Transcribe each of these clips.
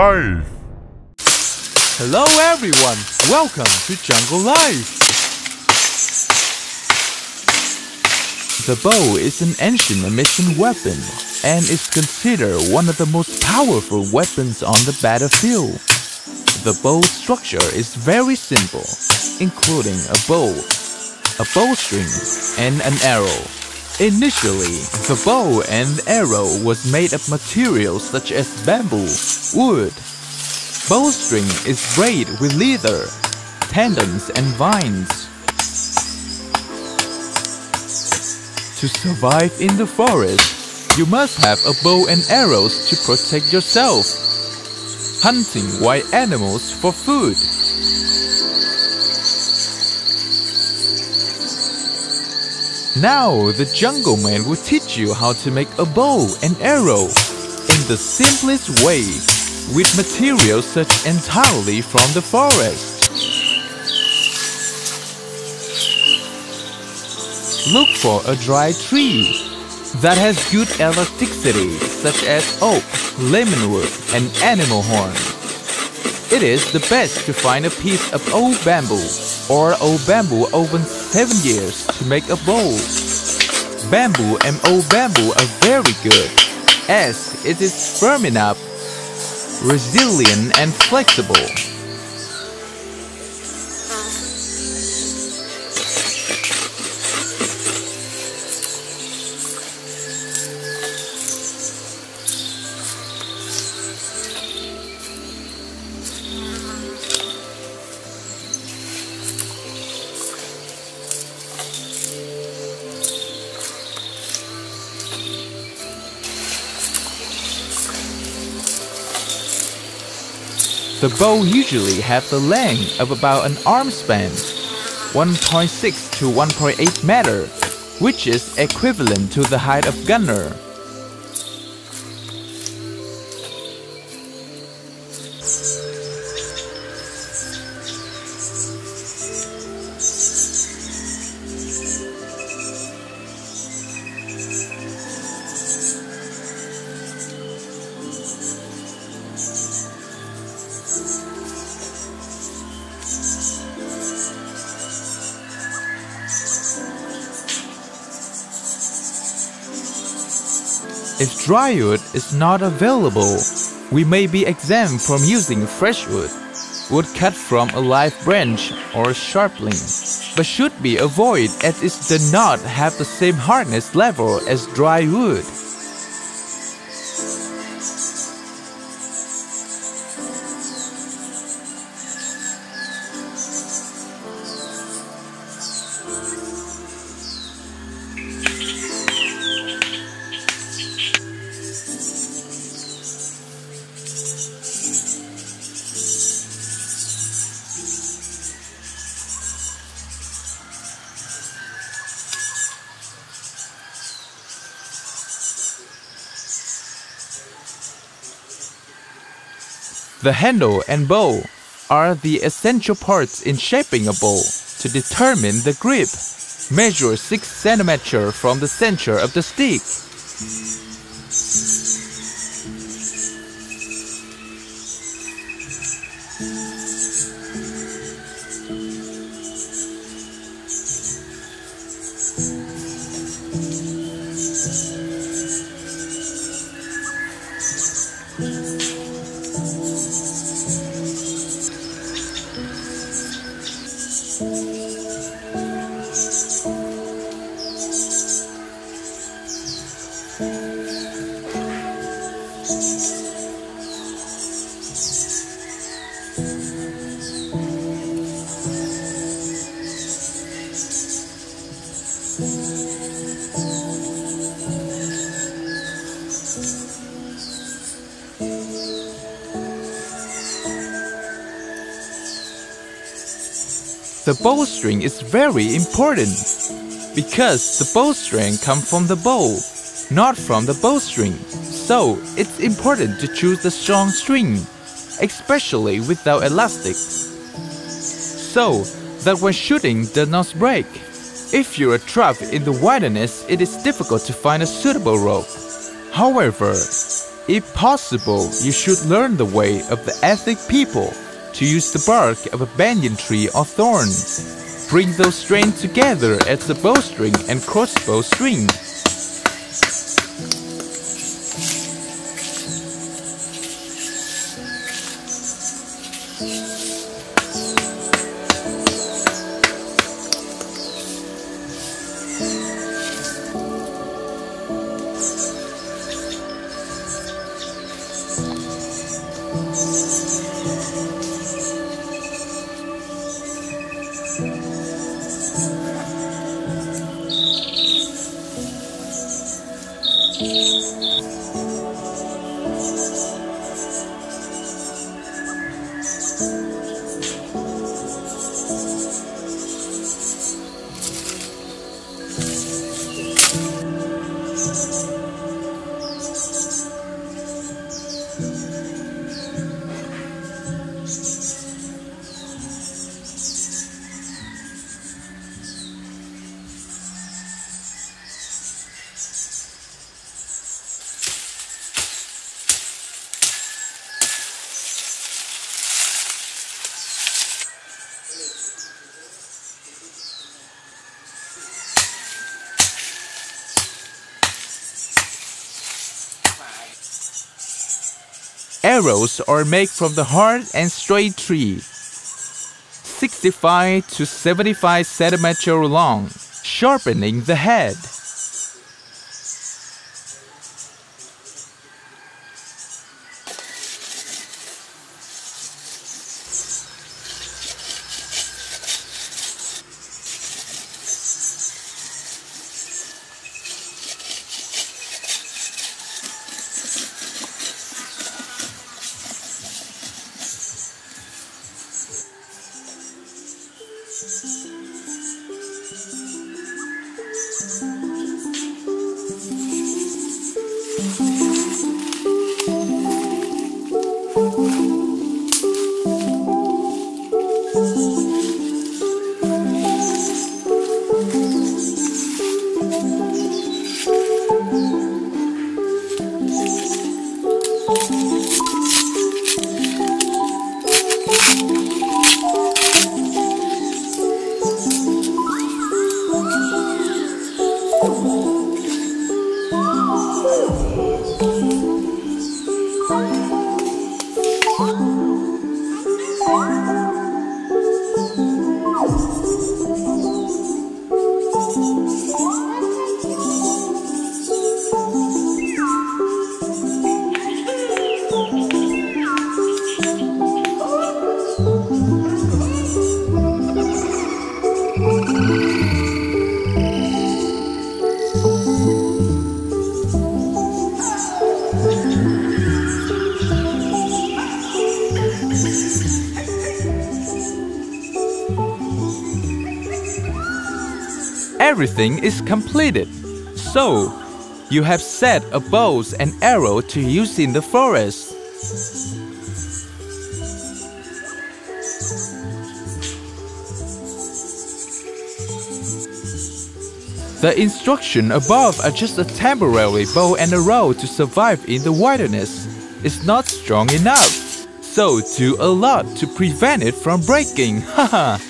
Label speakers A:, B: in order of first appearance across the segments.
A: Life!
B: Hello everyone, welcome to Jungle Life! The bow is an ancient mission weapon and is considered one of the most powerful weapons on the battlefield. The bow structure is very simple, including a bow, a bowstring, and an arrow. Initially, the bow and arrow was made of materials such as bamboo, wood. Bowstring is braided with leather, tendons, and vines. To survive in the forest, you must have a bow and arrows to protect yourself. Hunting wild animals for food. Now, the jungle man will teach you how to make a bow and arrow in the simplest way with materials such entirely from the forest. Look for a dry tree that has good elasticity such as oak, lemonwood, and animal horn. It is the best to find a piece of old bamboo or old bamboo over 7 years to make a bowl. Bamboo and old bamboo are very good as it is firm enough, resilient and flexible. The bow usually have the length of about an arm span, 1.6 to 1.8 meter, which is equivalent to the height of gunner. If dry wood is not available, we may be exempt from using fresh wood, wood cut from a live branch or a sharpling, but should be avoided as it does not have the same hardness level as dry wood. The handle and bow are the essential parts in shaping a bow. To determine the grip, measure 6 cm from the center of the stick. The bowstring is very important because the bowstring comes from the bow, not from the bowstring. So it's important to choose the strong string, especially without elastic, so that when shooting does not break. If you're trapped in the wilderness, it is difficult to find a suitable rope. However, If possible, you should learn the way of the ethnic people to use the bark of a banyan tree or thorn. Bring those strands together as a bowstring and crossbow string. Arrows are made from the hard and straight tree, 65 to 75 centimeter long, sharpening the head. Everything is completed. So, you have set a bow and arrow to use in the forest. The instruction above are just a temporary bow and arrow to survive in the wilderness. It's not strong enough. So do a lot to prevent it from breaking, haha.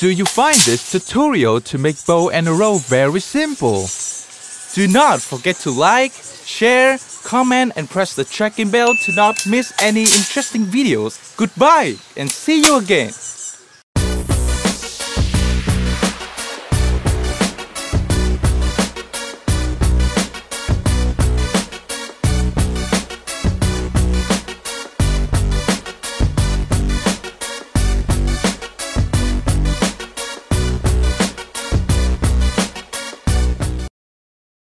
B: Do you find this tutorial to make bow and arrow very simple? Do not forget to like, share, comment and press the tracking bell to not miss any interesting videos. Goodbye and see you again.